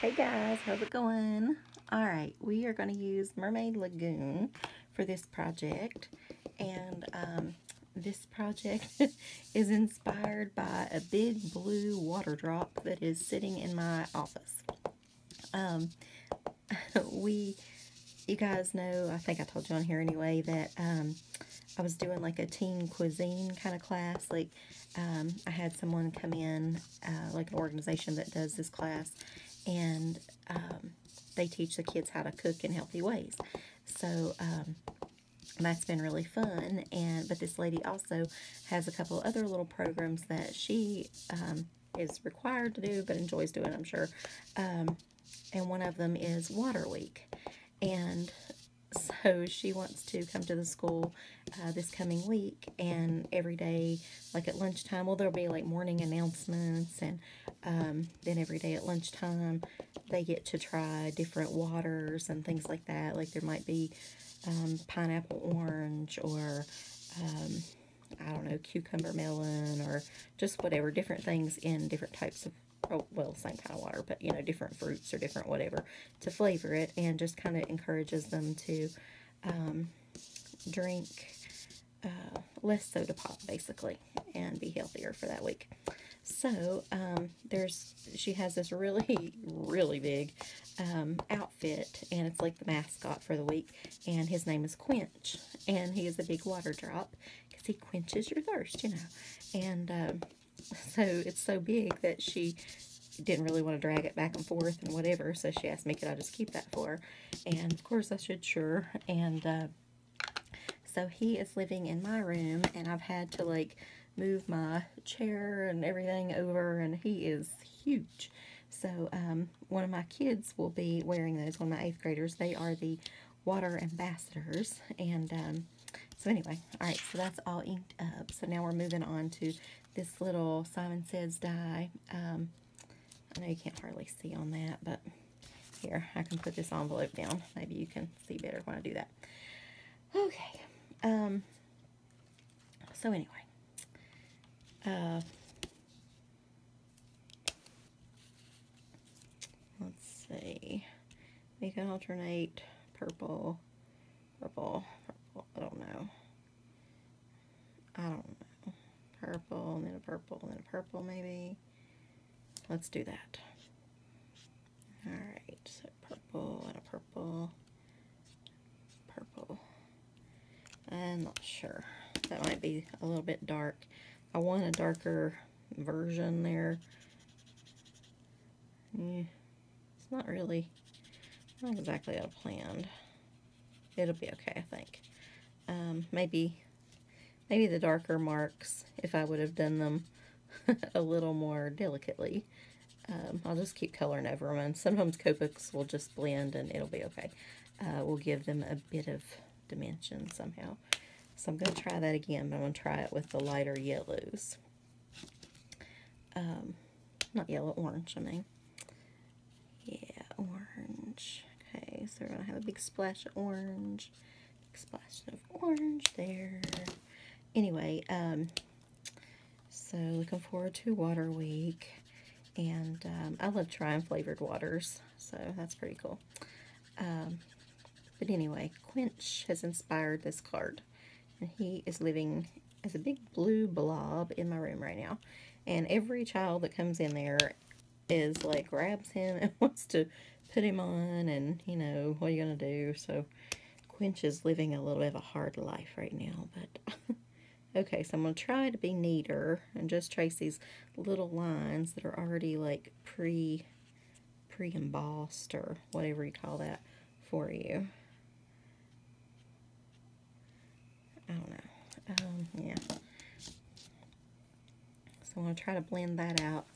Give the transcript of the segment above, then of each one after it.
Hey guys, how's it going? Alright, we are going to use Mermaid Lagoon for this project. And um, this project is inspired by a big blue water drop that is sitting in my office. Um, we, you guys know, I think I told you on here anyway, that um, I was doing like a teen cuisine kind of class. Like, um, I had someone come in, uh, like an organization that does this class, and um, they teach the kids how to cook in healthy ways. So, um, that's been really fun. And but this lady also has a couple other little programs that she um, is required to do, but enjoys doing, I'm sure. Um, and one of them is Water Week, and so she wants to come to the school uh, this coming week and every day like at lunchtime well there'll be like morning announcements and um, then every day at lunchtime they get to try different waters and things like that like there might be um, pineapple orange or um, I don't know cucumber melon or just whatever different things in different types of oh, well, same kind of water, but, you know, different fruits or different whatever to flavor it and just kind of encourages them to um, drink uh, less soda pop, basically, and be healthier for that week. So, um, there's, she has this really, really big um, outfit, and it's like the mascot for the week, and his name is Quench, and he is a big water drop, because he quenches your thirst, you know, and, um, so it's so big that she didn't really want to drag it back and forth and whatever, so she asked me could I just keep that for her, and of course I should, sure, and uh, so he is living in my room, and I've had to like move my chair and everything over, and he is huge. So um, one of my kids will be wearing those, one of my 8th graders. They are the water ambassadors, and um, so anyway, all right, so that's all inked up. So now we're moving on to this little Simon Says die. Um, I know you can't hardly see on that, but here, I can put this envelope down. Maybe you can see better when I do that. Okay. Um, so anyway. Uh, let's see. We can alternate purple, purple, purple. I don't know. I don't know purple, and then a purple, and then a purple maybe. Let's do that. Alright, so purple and a purple, purple. I'm not sure. That might be a little bit dark. I want a darker version there. Yeah, it's not really, not exactly how planned. It'll be okay, I think. Um, maybe Maybe the darker marks, if I would have done them a little more delicately. Um, I'll just keep coloring over them, and sometimes Copics will just blend and it'll be okay. Uh, we'll give them a bit of dimension somehow. So I'm going to try that again, but I'm going to try it with the lighter yellows. Um, not yellow, orange, I mean. Yeah, orange. Okay, so we're going to have a big splash of orange. Big splash of orange there anyway, um, so looking forward to Water Week. And um, I love trying flavored waters, so that's pretty cool. Um, but anyway, Quench has inspired this card. And he is living as a big blue blob in my room right now. And every child that comes in there is like grabs him and wants to put him on and, you know, what are you to do? So Quench is living a little bit of a hard life right now, but Okay, so I'm to try to be neater and just trace these little lines that are already like pre, pre-embossed or whatever you call that for you. I don't know. Um, yeah. So I'm going to try to blend that out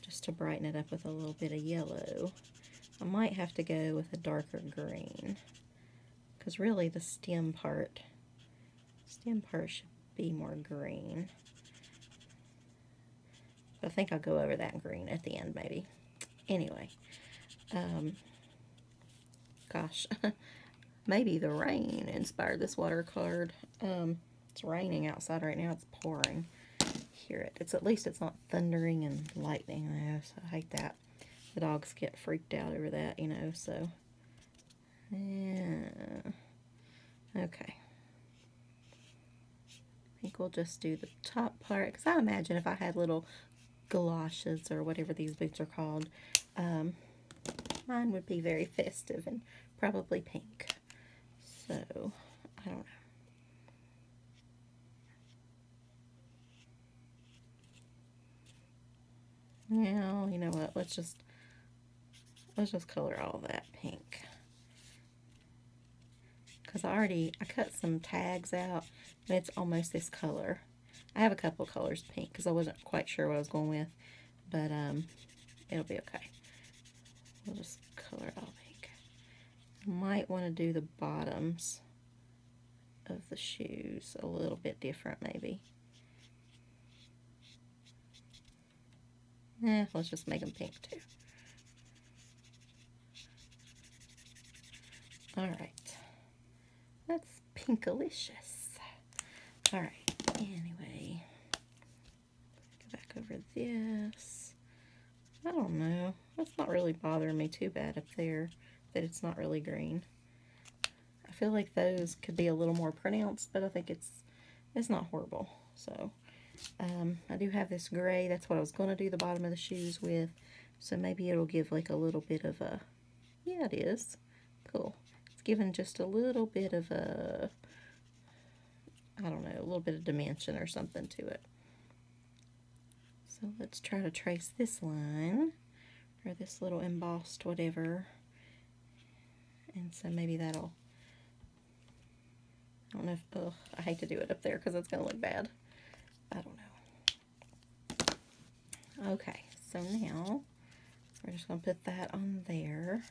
just to brighten it up with a little bit of yellow. I might have to go with a darker green because really the stem part, stem part should be more green. I think I'll go over that green at the end, maybe. Anyway, um, gosh, maybe the rain inspired this water card. Um, it's raining outside right now. It's pouring. Hear it. It's at least it's not thundering and lightning though, so I hate that. the dogs get freaked out over that, you know, so. Yeah. Okay. I think we'll just do the top part, because I imagine if I had little galoshes or whatever these boots are called, um, mine would be very festive and probably pink. So, I don't know. Yeah, you know what? Let's just let's just color all that pink. Because I already I cut some tags out and it's almost this color. I have a couple colors pink because I wasn't quite sure what I was going with, but um, it'll be okay. We'll just color all. Might want to do the bottoms of the shoes a little bit different maybe. Eh, let's just make them pink too. Alright. That's pinkalicious. Alright, anyway. Go back over this. I don't know. That's not really bothering me too bad up there that it's not really green. I feel like those could be a little more pronounced, but I think it's it's not horrible. So um, I do have this gray. That's what I was going to do the bottom of the shoes with. So maybe it'll give like a little bit of a... Yeah, it is. Cool. It's giving just a little bit of a... I don't know, a little bit of dimension or something to it. So let's try to trace this line, or this little embossed whatever. And so maybe that'll... I don't know if... Ugh, I hate to do it up there because it's going to look bad. I don't know. Okay, so now we're just going to put that on there.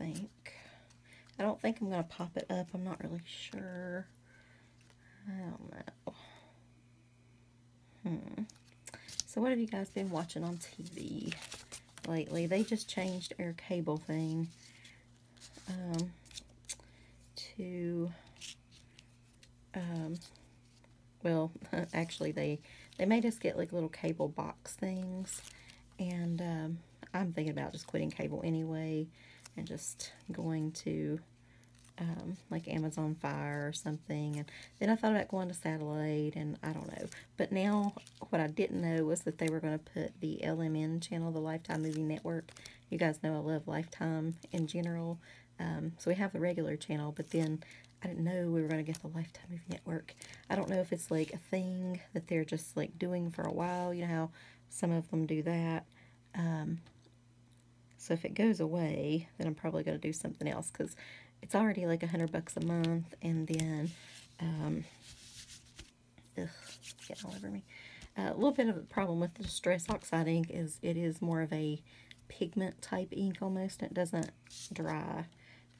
I think. I don't think I'm going to pop it up. I'm not really sure. I don't know. Hmm. So what have you guys been watching on TV lately? They just changed our cable thing um, to um, well, actually they, they made us get like little cable box things. And um, I'm thinking about just quitting cable anyway and just going to um, like Amazon Fire or something. And then I thought about going to satellite and I don't know. But now what I didn't know was that they were going to put the LMN channel, the Lifetime Movie Network. You guys know I love Lifetime in general. Um, so we have the regular channel, but then I didn't know we were going to get the Lifetime Movie Network. I don't know if it's like a thing that they're just like doing for a while. You know how some of them do that. Um, so if it goes away, then I'm probably going to do something else because it's already like a hundred bucks a month. And then, um, ugh, getting all over me. Uh, a little bit of a problem with the Distress Oxide ink is it is more of a pigment type ink almost. It doesn't dry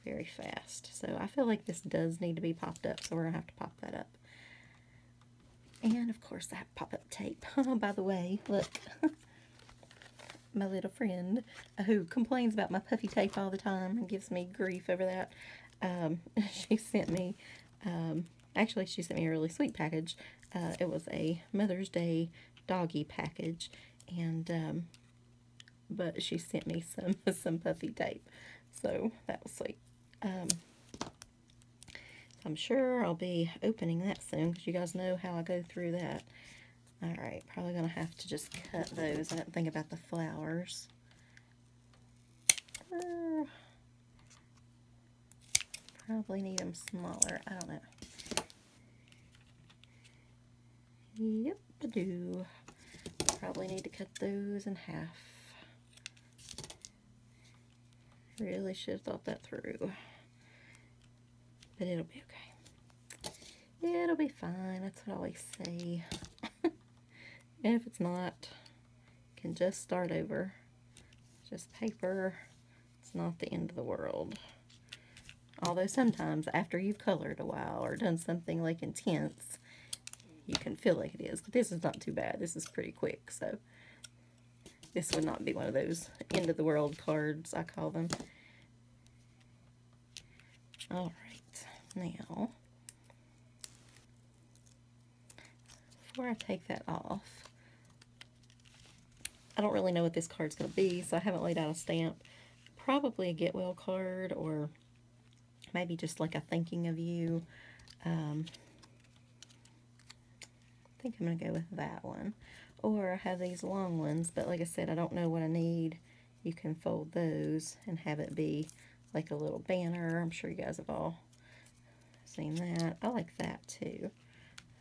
very fast. So I feel like this does need to be popped up, so we're going to have to pop that up. And, of course, have pop-up tape. By the way, look. my little friend who complains about my puffy tape all the time and gives me grief over that. Um, she sent me, um, actually she sent me a really sweet package. Uh, it was a Mother's Day doggy package and, um, but she sent me some, some puffy tape. So that was sweet. Um, I'm sure I'll be opening that soon because you guys know how I go through that. Alright, probably going to have to just cut those. I didn't think about the flowers. Uh, probably need them smaller. I don't know. Yep, I do. Probably need to cut those in half. Really should have thought that through but it'll be okay. It'll be fine. That's what I always say. and if it's not, can just start over. Just paper. It's not the end of the world. Although sometimes after you've colored a while or done something like intense, you can feel like it is. But this is not too bad. This is pretty quick, so this would not be one of those end of the world cards, I call them. Alright now, before I take that off, I don't really know what this card's going to be, so I haven't laid out a stamp. Probably a get well card or maybe just like a thinking of you. Um, I think I'm going to go with that one. Or I have these long ones, but like I said, I don't know what I need. You can fold those and have it be like a little banner. I'm sure you guys have all seen that. I like that too.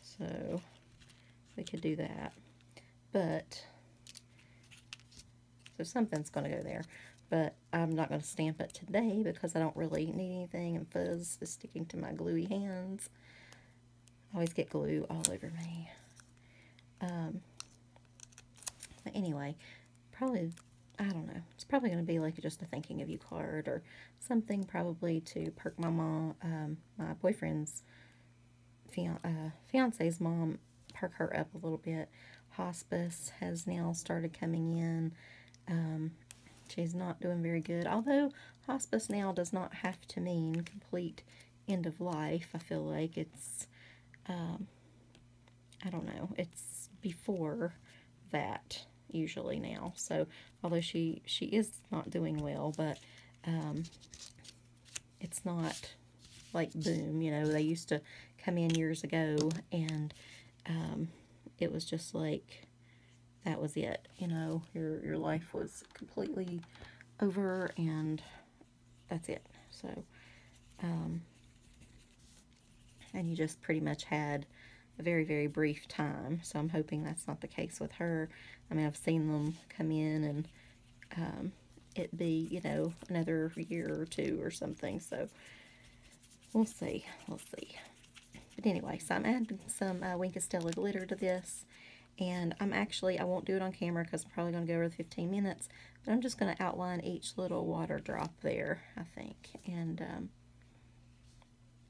So we could do that. But, so something's going to go there. But I'm not going to stamp it today because I don't really need anything and fuzz is sticking to my gluey hands. I always get glue all over me. Um, anyway, probably, I don't know. It's probably going to be like just a thinking of you card or something probably to perk my mom, um, my boyfriend's fian uh, fiance's mom, perk her up a little bit. Hospice has now started coming in. Um, she's not doing very good. Although hospice now does not have to mean complete end of life. I feel like it's, um, I don't know, it's before that usually now. So although she she is not doing well, but um, it's not like boom. You know, they used to come in years ago, and um, it was just like that was it. You know, your your life was completely over, and that's it. So, um, and you just pretty much had a very, very brief time. So I'm hoping that's not the case with her. I mean, I've seen them come in and um, it be, you know, another year or two or something. So we'll see. We'll see. But anyway, so I'm adding some uh, Wink glitter to this. And I'm actually, I won't do it on camera because I'm probably going to go over the 15 minutes. But I'm just going to outline each little water drop there, I think. And um,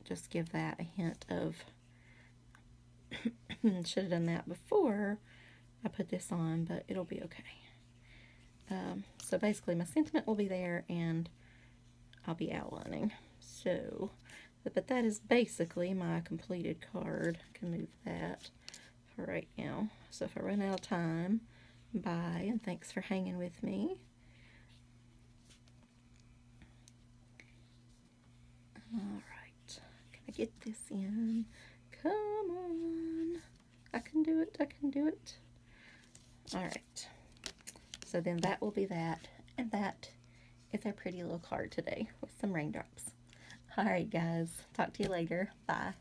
just give that a hint of should have done that before I put this on, but it'll be okay. Um, so basically my sentiment will be there and I'll be outlining. So, but that is basically my completed card. I can move that for right now. So if I run out of time, bye and thanks for hanging with me. All right, can I get this in? Come on. I can do it. I can do it. All right. So then that will be that. And that is our pretty little card today with some raindrops. All right, guys. Talk to you later. Bye.